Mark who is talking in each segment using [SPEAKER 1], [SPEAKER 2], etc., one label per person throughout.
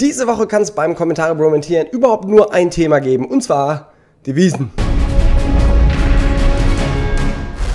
[SPEAKER 1] Diese Woche kann es beim Kommentare Bromentieren überhaupt nur ein Thema geben, und zwar Devisen.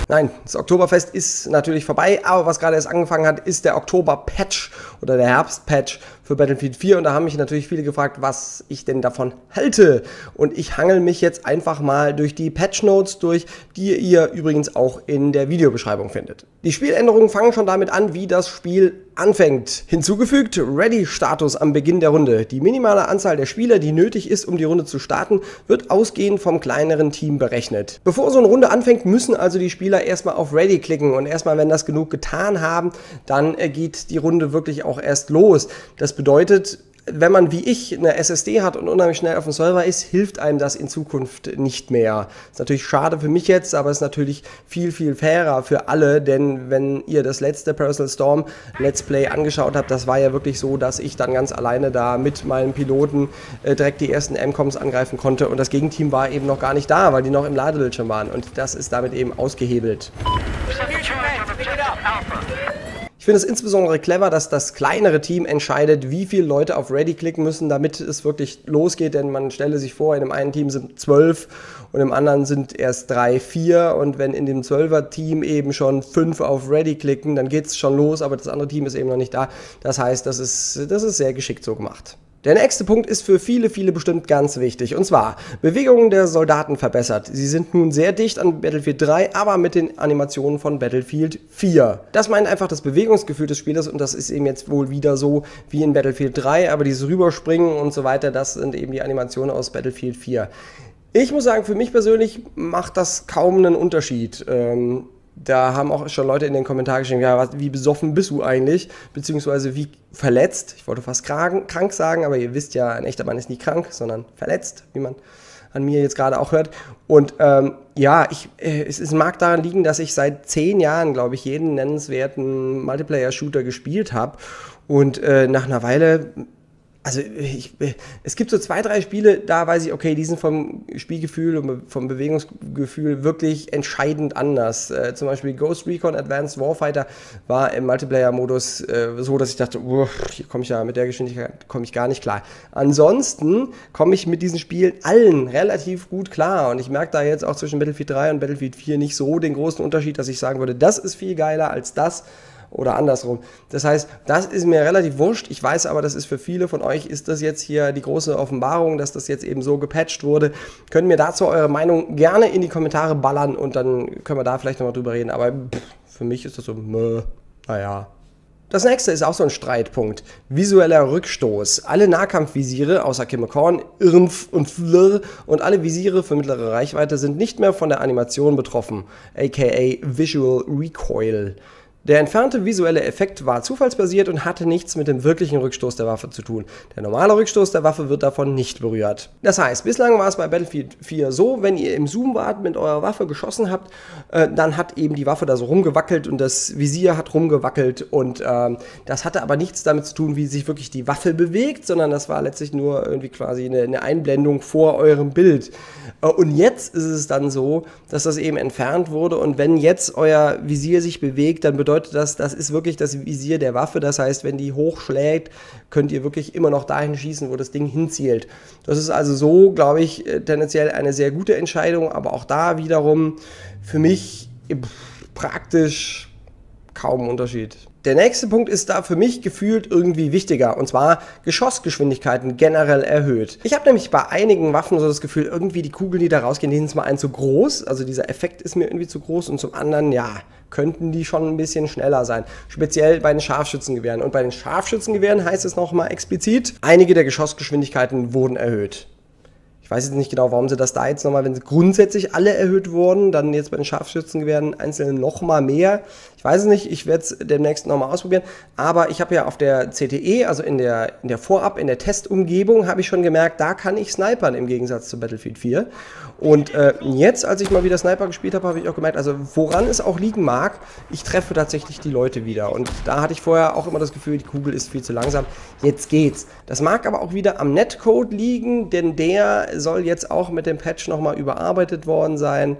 [SPEAKER 1] Nein, das Oktoberfest ist natürlich vorbei, aber was gerade erst angefangen hat, ist der Oktober-Patch oder der Herbst-Patch für Battlefield 4 und da haben mich natürlich viele gefragt, was ich denn davon halte. Und ich hangel mich jetzt einfach mal durch die Patch Notes durch, die ihr übrigens auch in der Videobeschreibung findet. Die Spieländerungen fangen schon damit an, wie das Spiel anfängt. Hinzugefügt Ready-Status am Beginn der Runde. Die minimale Anzahl der Spieler, die nötig ist, um die Runde zu starten, wird ausgehend vom kleineren Team berechnet. Bevor so eine Runde anfängt, müssen also die Spieler erstmal auf Ready klicken und erstmal, wenn das genug getan haben, dann geht die Runde wirklich auch erst los. Das bedeutet, wenn man wie ich eine SSD hat und unheimlich schnell auf dem Server ist, hilft einem das in Zukunft nicht mehr. Ist natürlich schade für mich jetzt, aber ist natürlich viel, viel fairer für alle, denn wenn ihr das letzte Personal Storm Let's Play angeschaut habt, das war ja wirklich so, dass ich dann ganz alleine da mit meinem Piloten äh, direkt die ersten MCOMs angreifen konnte und das Gegenteam war eben noch gar nicht da, weil die noch im Ladebildschirm waren und das ist damit eben ausgehebelt. Ich finde es insbesondere clever, dass das kleinere Team entscheidet, wie viele Leute auf Ready klicken müssen, damit es wirklich losgeht. Denn man stelle sich vor, in dem einen Team sind zwölf und im anderen sind erst drei, vier. Und wenn in dem Zwölfer-Team eben schon fünf auf Ready klicken, dann geht es schon los, aber das andere Team ist eben noch nicht da. Das heißt, das ist, das ist sehr geschickt so gemacht. Der nächste Punkt ist für viele, viele bestimmt ganz wichtig. Und zwar, Bewegungen der Soldaten verbessert. Sie sind nun sehr dicht an Battlefield 3, aber mit den Animationen von Battlefield 4. Das meint einfach das Bewegungsgefühl des Spielers und das ist eben jetzt wohl wieder so wie in Battlefield 3, aber dieses Rüberspringen und so weiter, das sind eben die Animationen aus Battlefield 4. Ich muss sagen, für mich persönlich macht das kaum einen Unterschied. Ähm, da haben auch schon Leute in den Kommentaren geschrieben, ja, was, wie besoffen bist du eigentlich? Beziehungsweise wie verletzt. Ich wollte fast krank, krank sagen, aber ihr wisst ja, ein echter Mann ist nie krank, sondern verletzt, wie man an mir jetzt gerade auch hört. Und ähm, ja, ich, äh, es, es, mag daran liegen, dass ich seit zehn Jahren, glaube ich, jeden nennenswerten Multiplayer-Shooter gespielt habe. Und äh, nach einer Weile also ich, es gibt so zwei, drei Spiele, da weiß ich, okay, die sind vom Spielgefühl und vom Bewegungsgefühl wirklich entscheidend anders. Äh, zum Beispiel Ghost Recon Advanced Warfighter war im Multiplayer-Modus äh, so, dass ich dachte, uh, hier komme ich ja mit der Geschwindigkeit komme ich gar nicht klar. Ansonsten komme ich mit diesen Spielen allen relativ gut klar und ich merke da jetzt auch zwischen Battlefield 3 und Battlefield 4 nicht so den großen Unterschied, dass ich sagen würde, das ist viel geiler als das oder andersrum. Das heißt, das ist mir relativ wurscht. Ich weiß aber, das ist für viele von euch, ist das jetzt hier die große Offenbarung, dass das jetzt eben so gepatcht wurde. Könnt mir dazu eure Meinung gerne in die Kommentare ballern und dann können wir da vielleicht nochmal drüber reden. Aber pff, für mich ist das so, mh, naja, das nächste ist auch so ein Streitpunkt. Visueller Rückstoß. Alle Nahkampfvisiere außer Kimmekorn, Irmf und Flr und alle Visiere für mittlere Reichweite sind nicht mehr von der Animation betroffen, aka Visual Recoil. Der entfernte visuelle Effekt war zufallsbasiert und hatte nichts mit dem wirklichen Rückstoß der Waffe zu tun. Der normale Rückstoß der Waffe wird davon nicht berührt. Das heißt, bislang war es bei Battlefield 4 so, wenn ihr im Zoom wart, mit eurer Waffe geschossen habt, äh, dann hat eben die Waffe da so rumgewackelt und das Visier hat rumgewackelt und äh, das hatte aber nichts damit zu tun, wie sich wirklich die Waffe bewegt, sondern das war letztlich nur irgendwie quasi eine, eine Einblendung vor eurem Bild. Äh, und jetzt ist es dann so, dass das eben entfernt wurde und wenn jetzt euer Visier sich bewegt, dann bedeutet bedeutet das, das ist wirklich das Visier der Waffe. Das heißt, wenn die hochschlägt, könnt ihr wirklich immer noch dahin schießen, wo das Ding hinzielt. Das ist also so, glaube ich, äh, tendenziell eine sehr gute Entscheidung, aber auch da wiederum für mich praktisch kaum Unterschied. Der nächste Punkt ist da für mich gefühlt irgendwie wichtiger und zwar Geschossgeschwindigkeiten generell erhöht. Ich habe nämlich bei einigen Waffen so das Gefühl, irgendwie die Kugeln, die da rausgehen, die sind zum einen zu groß, also dieser Effekt ist mir irgendwie zu groß und zum anderen, ja, könnten die schon ein bisschen schneller sein. Speziell bei den Scharfschützengewehren. Und bei den Scharfschützengewehren heißt es nochmal explizit, einige der Geschossgeschwindigkeiten wurden erhöht. Ich weiß jetzt nicht genau, warum sie das da jetzt nochmal, wenn sie grundsätzlich alle erhöht wurden, dann jetzt bei den Scharfschützengewehren einzeln nochmal mehr. Ich weiß es nicht, ich werde es demnächst nochmal ausprobieren. Aber ich habe ja auf der CTE, also in der, in der Vorab, in der Testumgebung, habe ich schon gemerkt, da kann ich snipern im Gegensatz zu Battlefield 4. Und äh, jetzt, als ich mal wieder Sniper gespielt habe, habe ich auch gemerkt, also woran es auch liegen mag, ich treffe tatsächlich die Leute wieder. Und da hatte ich vorher auch immer das Gefühl, die Kugel ist viel zu langsam. Jetzt geht's. Das mag aber auch wieder am Netcode liegen, denn der soll jetzt auch mit dem Patch nochmal überarbeitet worden sein.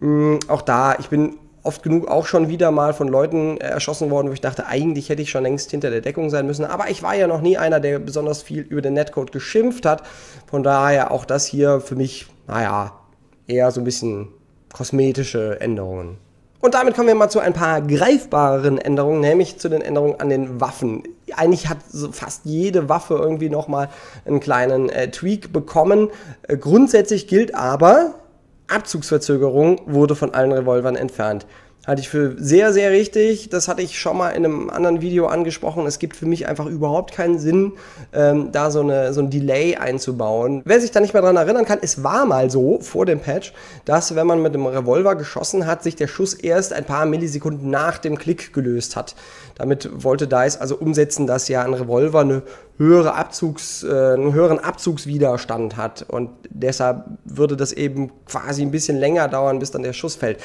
[SPEAKER 1] Mhm, auch da, ich bin oft genug auch schon wieder mal von Leuten erschossen worden, wo ich dachte, eigentlich hätte ich schon längst hinter der Deckung sein müssen. Aber ich war ja noch nie einer, der besonders viel über den Netcode geschimpft hat. Von daher auch das hier für mich, naja, eher so ein bisschen kosmetische Änderungen. Und damit kommen wir mal zu ein paar greifbareren Änderungen, nämlich zu den Änderungen an den Waffen. Eigentlich hat so fast jede Waffe irgendwie nochmal einen kleinen äh, Tweak bekommen. Äh, grundsätzlich gilt aber, Abzugsverzögerung wurde von allen Revolvern entfernt. Halte ich für sehr, sehr richtig. Das hatte ich schon mal in einem anderen Video angesprochen. Es gibt für mich einfach überhaupt keinen Sinn, ähm, da so, eine, so ein Delay einzubauen. Wer sich da nicht mehr dran erinnern kann, es war mal so vor dem Patch, dass wenn man mit dem Revolver geschossen hat, sich der Schuss erst ein paar Millisekunden nach dem Klick gelöst hat. Damit wollte DICE also umsetzen, dass ja ein Revolver eine höhere Abzugs, äh, einen höheren Abzugswiderstand hat. Und deshalb würde das eben quasi ein bisschen länger dauern, bis dann der Schuss fällt.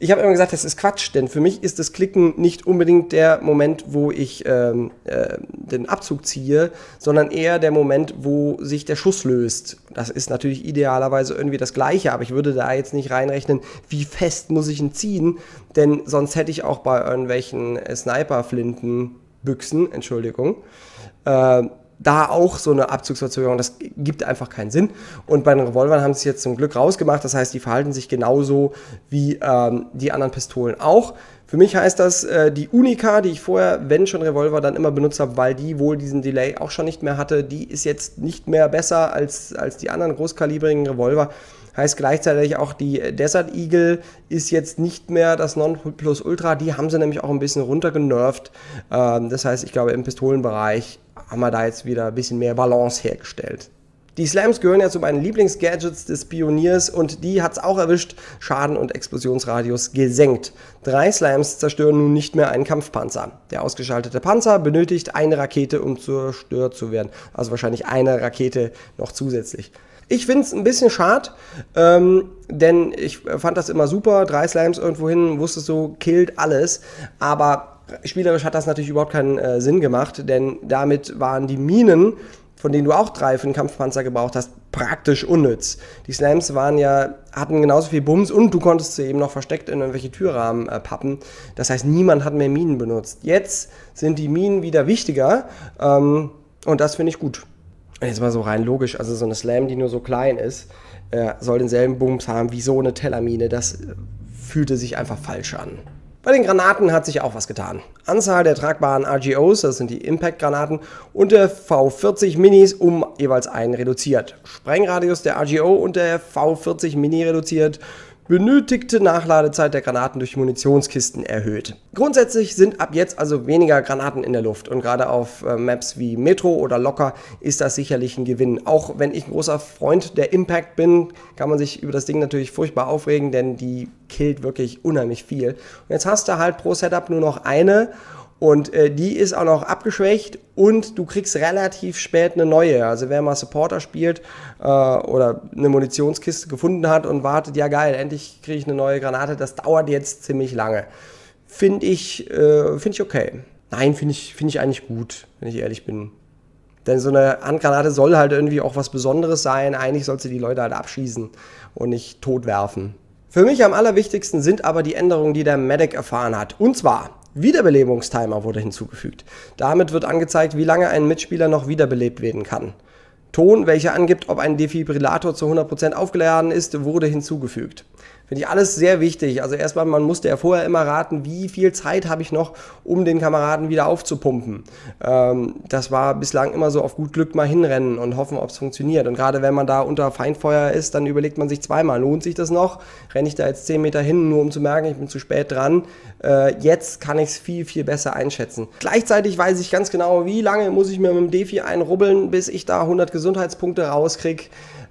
[SPEAKER 1] Ich habe immer gesagt, das ist Quatsch, denn für mich ist das Klicken nicht unbedingt der Moment, wo ich ähm, äh, den Abzug ziehe, sondern eher der Moment, wo sich der Schuss löst. Das ist natürlich idealerweise irgendwie das Gleiche, aber ich würde da jetzt nicht reinrechnen, wie fest muss ich ihn ziehen, denn sonst hätte ich auch bei irgendwelchen Sniper-Flinten, Büchsen, Entschuldigung, äh, da auch so eine Abzugsverzögerung, das gibt einfach keinen Sinn. Und bei den Revolvern haben sie es jetzt zum Glück rausgemacht, das heißt, die verhalten sich genauso wie ähm, die anderen Pistolen auch. Für mich heißt das, äh, die Unica, die ich vorher, wenn schon Revolver, dann immer benutzt habe, weil die wohl diesen Delay auch schon nicht mehr hatte, die ist jetzt nicht mehr besser als, als die anderen großkalibrigen Revolver. Heißt gleichzeitig auch, die Desert Eagle ist jetzt nicht mehr das Nonplusultra. Die haben sie nämlich auch ein bisschen runtergenervt. Ähm, das heißt, ich glaube, im Pistolenbereich haben wir da jetzt wieder ein bisschen mehr Balance hergestellt. Die Slams gehören ja zu meinen Lieblingsgadgets des Pioniers und die hat es auch erwischt. Schaden und Explosionsradius gesenkt. Drei Slams zerstören nun nicht mehr einen Kampfpanzer. Der ausgeschaltete Panzer benötigt eine Rakete, um zerstört zu werden. Also wahrscheinlich eine Rakete noch zusätzlich. Ich finde es ein bisschen schade, ähm, denn ich fand das immer super. Drei Slams irgendwo hin, wusstest du, killt alles. Aber spielerisch hat das natürlich überhaupt keinen äh, Sinn gemacht, denn damit waren die Minen, von denen du auch drei für den Kampfpanzer gebraucht hast, praktisch unnütz. Die Slams waren ja, hatten genauso viel Bums und du konntest sie eben noch versteckt in irgendwelche Türrahmen äh, pappen. Das heißt, niemand hat mehr Minen benutzt. Jetzt sind die Minen wieder wichtiger ähm, und das finde ich gut jetzt mal so rein logisch, also so eine Slam, die nur so klein ist, äh, soll denselben Bums haben wie so eine Tellermine. Das äh, fühlte sich einfach falsch an. Bei den Granaten hat sich auch was getan. Anzahl der tragbaren RGOs, das sind die Impact-Granaten, und der V40 Minis um jeweils einen reduziert. Sprengradius der RGO und der V40 Mini reduziert benötigte Nachladezeit der Granaten durch Munitionskisten erhöht. Grundsätzlich sind ab jetzt also weniger Granaten in der Luft und gerade auf äh, Maps wie Metro oder Locker ist das sicherlich ein Gewinn. Auch wenn ich ein großer Freund der Impact bin, kann man sich über das Ding natürlich furchtbar aufregen, denn die killt wirklich unheimlich viel. Und jetzt hast du halt pro Setup nur noch eine und äh, die ist auch noch abgeschwächt und du kriegst relativ spät eine neue. Also wer mal Supporter spielt äh, oder eine Munitionskiste gefunden hat und wartet, ja geil, endlich kriege ich eine neue Granate, das dauert jetzt ziemlich lange. Finde ich, äh, find ich okay. Nein, finde ich, find ich eigentlich gut, wenn ich ehrlich bin. Denn so eine Handgranate soll halt irgendwie auch was Besonderes sein. Eigentlich sollst du die Leute halt abschießen und nicht totwerfen. Für mich am allerwichtigsten sind aber die Änderungen, die der Medic erfahren hat. Und zwar Wiederbelebungstimer wurde hinzugefügt. Damit wird angezeigt, wie lange ein Mitspieler noch wiederbelebt werden kann. Ton, welcher angibt, ob ein Defibrillator zu 100% aufgeladen ist, wurde hinzugefügt. Finde ich alles sehr wichtig. Also erstmal, man musste ja vorher immer raten, wie viel Zeit habe ich noch, um den Kameraden wieder aufzupumpen. Ähm, das war bislang immer so auf gut Glück mal hinrennen und hoffen, ob es funktioniert. Und gerade wenn man da unter Feindfeuer ist, dann überlegt man sich zweimal, lohnt sich das noch? Renne ich da jetzt 10 Meter hin, nur um zu merken, ich bin zu spät dran? Äh, jetzt kann ich es viel, viel besser einschätzen. Gleichzeitig weiß ich ganz genau, wie lange muss ich mir mit dem Defi einrubbeln, bis ich da 100 Gesundheitspunkte rauskriege.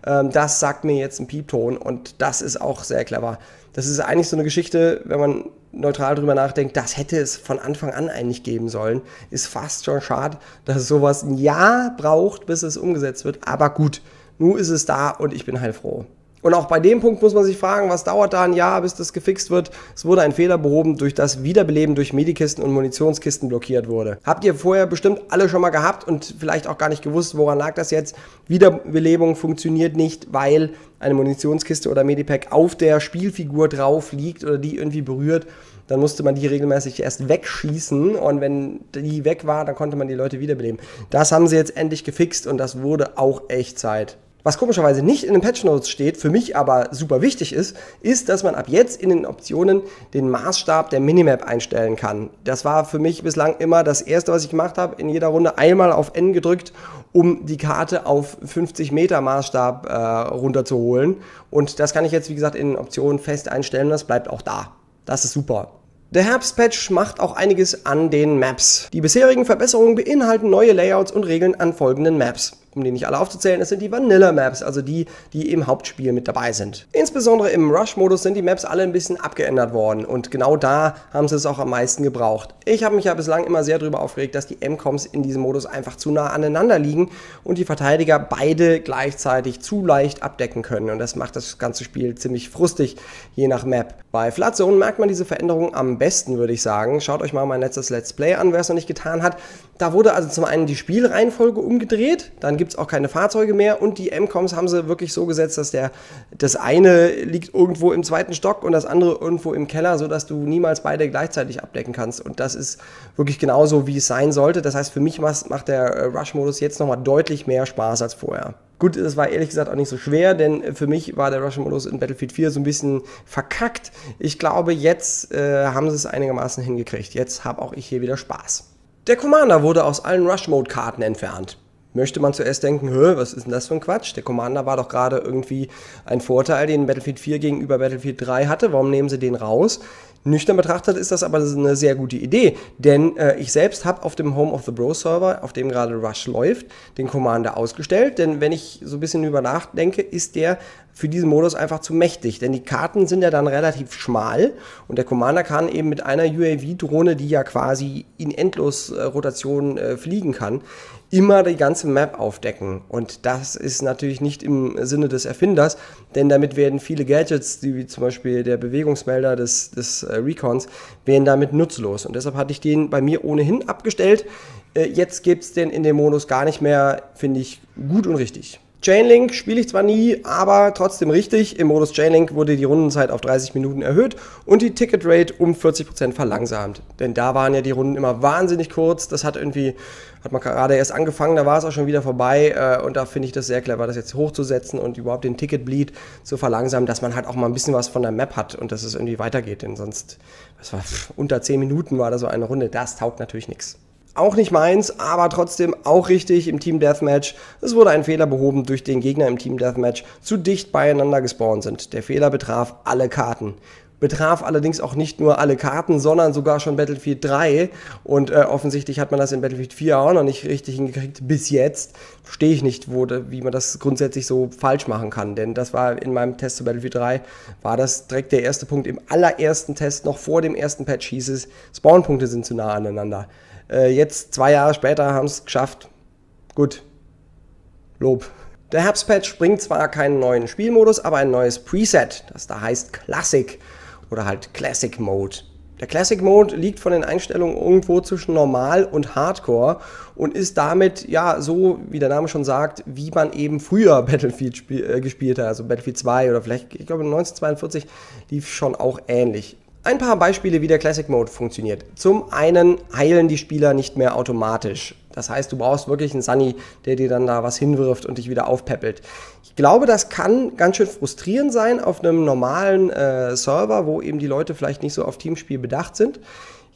[SPEAKER 1] Ähm, das sagt mir jetzt ein Piepton und das ist auch sehr clever. Das ist eigentlich so eine Geschichte, wenn man neutral drüber nachdenkt, das hätte es von Anfang an eigentlich geben sollen. Ist fast schon schade, dass es sowas ein Jahr braucht, bis es umgesetzt wird. Aber gut, nun ist es da und ich bin heilfroh. Und auch bei dem Punkt muss man sich fragen, was dauert da ein Jahr, bis das gefixt wird? Es wurde ein Fehler behoben, durch das Wiederbeleben durch Medikisten und Munitionskisten blockiert wurde. Habt ihr vorher bestimmt alle schon mal gehabt und vielleicht auch gar nicht gewusst, woran lag das jetzt? Wiederbelebung funktioniert nicht, weil eine Munitionskiste oder Medipack auf der Spielfigur drauf liegt oder die irgendwie berührt dann musste man die regelmäßig erst wegschießen und wenn die weg war, dann konnte man die Leute wiederbeleben. Das haben sie jetzt endlich gefixt und das wurde auch echt Zeit. Was komischerweise nicht in den Patch Notes steht, für mich aber super wichtig ist, ist, dass man ab jetzt in den Optionen den Maßstab der Minimap einstellen kann. Das war für mich bislang immer das erste, was ich gemacht habe. In jeder Runde einmal auf N gedrückt, um die Karte auf 50 Meter Maßstab äh, runterzuholen. Und das kann ich jetzt, wie gesagt, in den Optionen fest einstellen. Das bleibt auch da. Das ist super. Der Herbstpatch macht auch einiges an den Maps. Die bisherigen Verbesserungen beinhalten neue Layouts und Regeln an folgenden Maps um die nicht alle aufzuzählen, es sind die Vanilla Maps, also die, die im Hauptspiel mit dabei sind. Insbesondere im Rush-Modus sind die Maps alle ein bisschen abgeändert worden und genau da haben sie es auch am meisten gebraucht. Ich habe mich ja bislang immer sehr darüber aufgeregt, dass die M-Coms in diesem Modus einfach zu nah aneinander liegen und die Verteidiger beide gleichzeitig zu leicht abdecken können und das macht das ganze Spiel ziemlich frustig, je nach Map. Bei Flatzone merkt man diese Veränderung am besten, würde ich sagen. Schaut euch mal mein letztes Let's Play an, wer es noch nicht getan hat. Da wurde also zum einen die Spielreihenfolge umgedreht, dann gibt es auch keine Fahrzeuge mehr und die M-Coms haben sie wirklich so gesetzt, dass der, das eine liegt irgendwo im zweiten Stock und das andere irgendwo im Keller, sodass du niemals beide gleichzeitig abdecken kannst. Und das ist wirklich genauso, wie es sein sollte. Das heißt, für mich macht der äh, Rush-Modus jetzt nochmal deutlich mehr Spaß als vorher. Gut, es war ehrlich gesagt auch nicht so schwer, denn für mich war der Rush-Modus in Battlefield 4 so ein bisschen verkackt. Ich glaube, jetzt äh, haben sie es einigermaßen hingekriegt. Jetzt habe auch ich hier wieder Spaß. Der Commander wurde aus allen Rush-Mode-Karten entfernt. Möchte man zuerst denken, Hö, was ist denn das für ein Quatsch? Der Commander war doch gerade irgendwie ein Vorteil, den Battlefield 4 gegenüber Battlefield 3 hatte. Warum nehmen sie den raus? Nüchtern betrachtet ist das aber eine sehr gute Idee, denn äh, ich selbst habe auf dem Home of the Bro Server, auf dem gerade Rush läuft, den Commander ausgestellt, denn wenn ich so ein bisschen über nachdenke, ist der für diesen Modus einfach zu mächtig, denn die Karten sind ja dann relativ schmal und der Commander kann eben mit einer UAV-Drohne, die ja quasi in Endlosrotation äh, fliegen kann, immer die ganze Map aufdecken. Und das ist natürlich nicht im Sinne des Erfinders, denn damit werden viele Gadgets, wie zum Beispiel der Bewegungsmelder des, des äh, Recons, werden damit nutzlos. Und deshalb hatte ich den bei mir ohnehin abgestellt. Äh, jetzt gibt es den in dem Modus gar nicht mehr, finde ich gut und richtig. Chainlink spiele ich zwar nie, aber trotzdem richtig. Im Modus Chainlink wurde die Rundenzeit auf 30 Minuten erhöht und die Ticketrate um 40% verlangsamt. Denn da waren ja die Runden immer wahnsinnig kurz. Das hat irgendwie, hat man gerade erst angefangen, da war es auch schon wieder vorbei. Äh, und da finde ich das sehr clever, das jetzt hochzusetzen und überhaupt den Ticketbleed zu verlangsamen, dass man halt auch mal ein bisschen was von der Map hat und dass es irgendwie weitergeht. Denn sonst, was war, unter 10 Minuten war da so eine Runde. Das taugt natürlich nichts. Auch nicht meins, aber trotzdem auch richtig im Team Deathmatch. Es wurde ein Fehler behoben, durch den Gegner im Team Deathmatch zu dicht beieinander gespawnt sind. Der Fehler betraf alle Karten. Betraf allerdings auch nicht nur alle Karten, sondern sogar schon Battlefield 3. Und äh, offensichtlich hat man das in Battlefield 4 auch noch nicht richtig hingekriegt. Bis jetzt verstehe ich nicht, wo, wie man das grundsätzlich so falsch machen kann. Denn das war in meinem Test zu Battlefield 3, war das direkt der erste Punkt. Im allerersten Test, noch vor dem ersten Patch, hieß es, Spawnpunkte sind zu nah aneinander. Äh, jetzt, zwei Jahre später, haben es geschafft. Gut. Lob. Der Herbstpatch bringt zwar keinen neuen Spielmodus, aber ein neues Preset, das da heißt Classic oder halt Classic Mode. Der Classic Mode liegt von den Einstellungen irgendwo zwischen Normal und Hardcore und ist damit, ja, so wie der Name schon sagt, wie man eben früher Battlefield äh, gespielt hat, also Battlefield 2 oder vielleicht, ich glaube 1942 lief schon auch ähnlich. Ein paar Beispiele, wie der Classic Mode funktioniert. Zum einen heilen die Spieler nicht mehr automatisch. Das heißt, du brauchst wirklich einen Sunny, der dir dann da was hinwirft und dich wieder aufpeppelt. Ich glaube, das kann ganz schön frustrierend sein auf einem normalen äh, Server, wo eben die Leute vielleicht nicht so auf Teamspiel bedacht sind.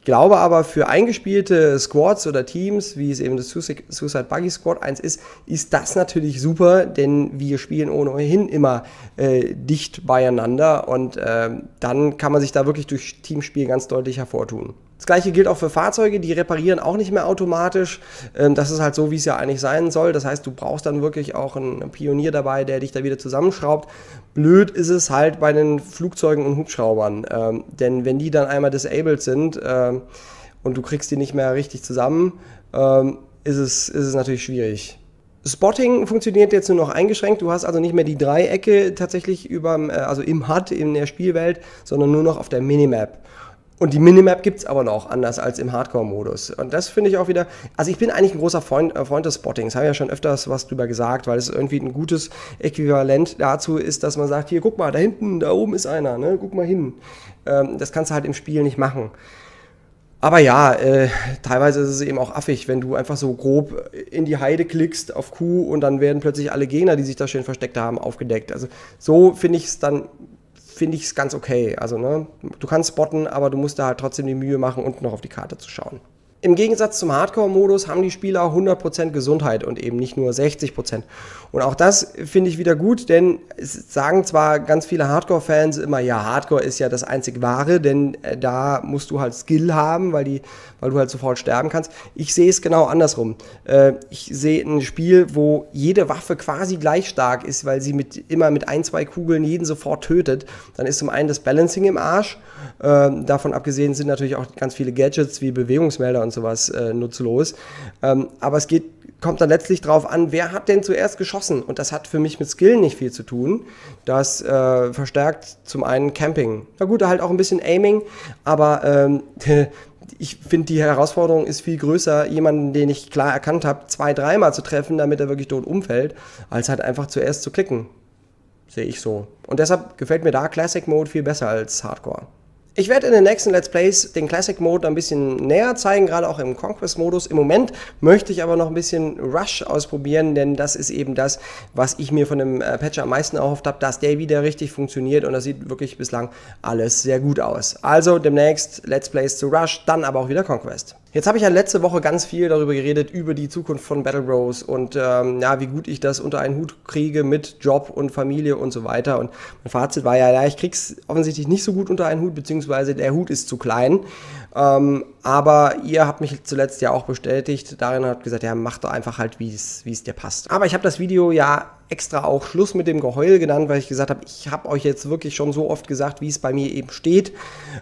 [SPEAKER 1] Ich glaube aber, für eingespielte Squads oder Teams, wie es eben das Suicide Buggy Squad 1 ist, ist das natürlich super, denn wir spielen ohnehin immer äh, dicht beieinander und äh, dann kann man sich da wirklich durch Teamspiel ganz deutlich hervortun. Das gleiche gilt auch für Fahrzeuge, die reparieren auch nicht mehr automatisch. Ähm, das ist halt so, wie es ja eigentlich sein soll. Das heißt, du brauchst dann wirklich auch einen Pionier dabei, der dich da wieder zusammenschraubt. Blöd ist es halt bei den Flugzeugen und Hubschraubern. Ähm, denn wenn die dann einmal disabled sind ähm, und du kriegst die nicht mehr richtig zusammen, ist, es, ist es natürlich schwierig. Spotting funktioniert jetzt nur noch eingeschränkt. Du hast also nicht mehr die Dreiecke tatsächlich über, äh, also im HUD in der Spielwelt, sondern nur noch auf der Minimap. Und die Minimap gibt es aber noch, anders als im Hardcore-Modus. Und das finde ich auch wieder, also ich bin eigentlich ein großer Freund, äh, Freund des Spottings, habe ja schon öfters was drüber gesagt, weil es irgendwie ein gutes Äquivalent dazu ist, dass man sagt, hier, guck mal, da hinten, da oben ist einer, ne? guck mal hin. Ähm, das kannst du halt im Spiel nicht machen. Aber ja, äh, teilweise ist es eben auch affig, wenn du einfach so grob in die Heide klickst auf Q und dann werden plötzlich alle Gegner, die sich da schön versteckt haben, aufgedeckt. Also so finde ich es dann finde ich es ganz okay. Also, ne, du kannst spotten, aber du musst da halt trotzdem die Mühe machen, unten noch auf die Karte zu schauen. Im Gegensatz zum Hardcore-Modus haben die Spieler 100% Gesundheit und eben nicht nur 60%. Und auch das finde ich wieder gut, denn es sagen zwar ganz viele Hardcore-Fans immer, ja, Hardcore ist ja das einzig wahre, denn äh, da musst du halt Skill haben, weil, die, weil du halt sofort sterben kannst. Ich sehe es genau andersrum. Äh, ich sehe ein Spiel, wo jede Waffe quasi gleich stark ist, weil sie mit, immer mit ein, zwei Kugeln jeden sofort tötet. Dann ist zum einen das Balancing im Arsch. Äh, davon abgesehen sind natürlich auch ganz viele Gadgets wie Bewegungsmelder und sowas äh, nutzlos. Ähm, aber es geht, kommt dann letztlich darauf an, wer hat denn zuerst geschossen? Und das hat für mich mit Skill nicht viel zu tun. Das äh, verstärkt zum einen Camping. Na gut, halt auch ein bisschen Aiming, aber ähm, ich finde, die Herausforderung ist viel größer, jemanden, den ich klar erkannt habe, zwei, dreimal zu treffen, damit er wirklich tot umfällt, als halt einfach zuerst zu klicken. Sehe ich so. Und deshalb gefällt mir da Classic Mode viel besser als Hardcore. Ich werde in den nächsten Let's Plays den Classic Mode ein bisschen näher zeigen, gerade auch im Conquest-Modus. Im Moment möchte ich aber noch ein bisschen Rush ausprobieren, denn das ist eben das, was ich mir von dem äh, Patcher am meisten erhofft habe, dass der wieder richtig funktioniert und das sieht wirklich bislang alles sehr gut aus. Also demnächst Let's Plays zu Rush, dann aber auch wieder Conquest. Jetzt habe ich ja letzte Woche ganz viel darüber geredet, über die Zukunft von Battle Bros und ähm, ja, wie gut ich das unter einen Hut kriege mit Job und Familie und so weiter. Und mein Fazit war ja, ja, ich krieg's offensichtlich nicht so gut unter einen Hut, beziehungsweise der Hut ist zu klein. Ähm, aber ihr habt mich zuletzt ja auch bestätigt, darin habt gesagt, ja, mach doch einfach halt, wie es dir passt. Aber ich habe das Video ja extra auch Schluss mit dem Geheul genannt, weil ich gesagt habe, ich habe euch jetzt wirklich schon so oft gesagt, wie es bei mir eben steht.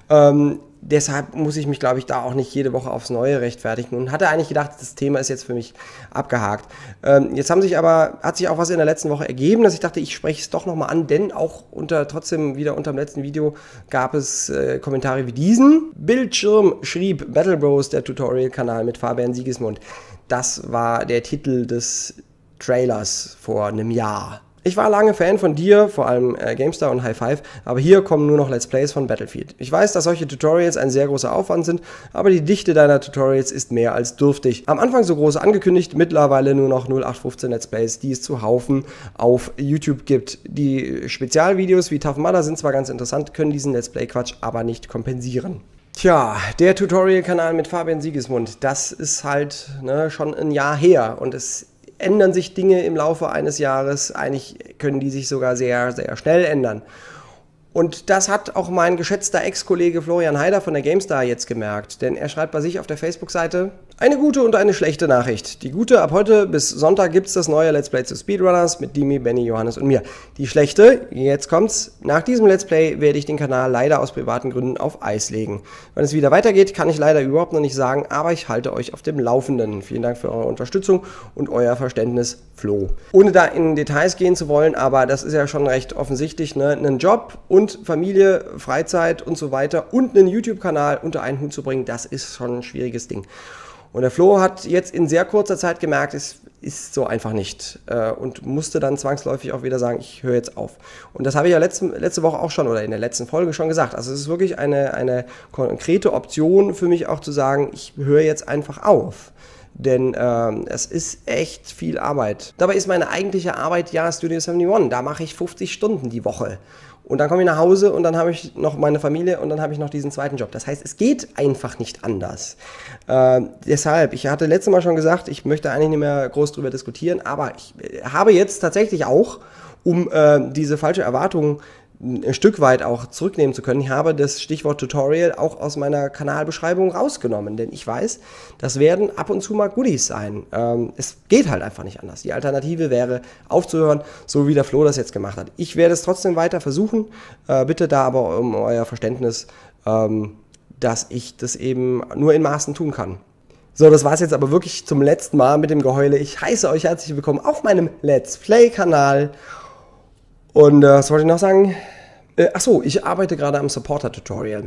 [SPEAKER 1] Ähm, deshalb muss ich mich, glaube ich, da auch nicht jede Woche aufs Neue rechtfertigen und hatte eigentlich gedacht, das Thema ist jetzt für mich abgehakt. Ähm, jetzt haben sich aber, hat sich auch was in der letzten Woche ergeben, dass ich dachte, ich spreche es doch nochmal an, denn auch unter, trotzdem wieder unter dem letzten Video gab es äh, Kommentare wie diesen. Bildschirm schrieb Battle Bros, der Tutorial-Kanal mit Fabian Siegesmund. Das war der Titel des Trailers vor einem Jahr. Ich war lange Fan von dir, vor allem äh, GameStar und High Five, aber hier kommen nur noch Let's Plays von Battlefield. Ich weiß, dass solche Tutorials ein sehr großer Aufwand sind, aber die Dichte deiner Tutorials ist mehr als dürftig. Am Anfang so groß angekündigt, mittlerweile nur noch 0815 Let's Plays, die es zu Haufen auf YouTube gibt. Die Spezialvideos wie Tough Mudder sind zwar ganz interessant, können diesen Let's Play-Quatsch aber nicht kompensieren. Tja, der Tutorial-Kanal mit Fabian Siegesmund, das ist halt ne, schon ein Jahr her und es ändern sich Dinge im Laufe eines Jahres. Eigentlich können die sich sogar sehr, sehr schnell ändern. Und das hat auch mein geschätzter Ex-Kollege Florian Heider von der GameStar jetzt gemerkt, denn er schreibt bei sich auf der Facebook-Seite, eine gute und eine schlechte Nachricht. Die gute, ab heute bis Sonntag gibt es das neue Let's Play zu Speedrunners mit Dimi, Benny, Johannes und mir. Die schlechte, jetzt kommt's, nach diesem Let's Play werde ich den Kanal leider aus privaten Gründen auf Eis legen. Wenn es wieder weitergeht, kann ich leider überhaupt noch nicht sagen, aber ich halte euch auf dem Laufenden. Vielen Dank für eure Unterstützung und euer Verständnis, Flo. Ohne da in Details gehen zu wollen, aber das ist ja schon recht offensichtlich, ne? einen Job und Familie, Freizeit und so weiter und einen YouTube-Kanal unter einen Hut zu bringen, das ist schon ein schwieriges Ding. Und der Flo hat jetzt in sehr kurzer Zeit gemerkt, es ist so einfach nicht äh, und musste dann zwangsläufig auch wieder sagen, ich höre jetzt auf. Und das habe ich ja letzte, letzte Woche auch schon oder in der letzten Folge schon gesagt. Also es ist wirklich eine, eine konkrete Option für mich auch zu sagen, ich höre jetzt einfach auf. Denn ähm, es ist echt viel Arbeit. Dabei ist meine eigentliche Arbeit ja Studio 71. Da mache ich 50 Stunden die Woche. Und dann komme ich nach Hause und dann habe ich noch meine Familie und dann habe ich noch diesen zweiten Job. Das heißt, es geht einfach nicht anders. Äh, deshalb, ich hatte letztes Mal schon gesagt, ich möchte eigentlich nicht mehr groß darüber diskutieren, aber ich äh, habe jetzt tatsächlich auch, um äh, diese falsche Erwartung ein Stück weit auch zurücknehmen zu können. Ich habe das Stichwort Tutorial auch aus meiner Kanalbeschreibung rausgenommen, denn ich weiß, das werden ab und zu mal Goodies sein. Ähm, es geht halt einfach nicht anders. Die Alternative wäre aufzuhören, so wie der Flo das jetzt gemacht hat. Ich werde es trotzdem weiter versuchen, äh, bitte da aber um euer Verständnis, ähm, dass ich das eben nur in Maßen tun kann. So, das war es jetzt aber wirklich zum letzten Mal mit dem Geheule. Ich heiße euch herzlich willkommen auf meinem Let's Play-Kanal und äh, was wollte ich noch sagen? Äh, achso, ich arbeite gerade am Supporter-Tutorial.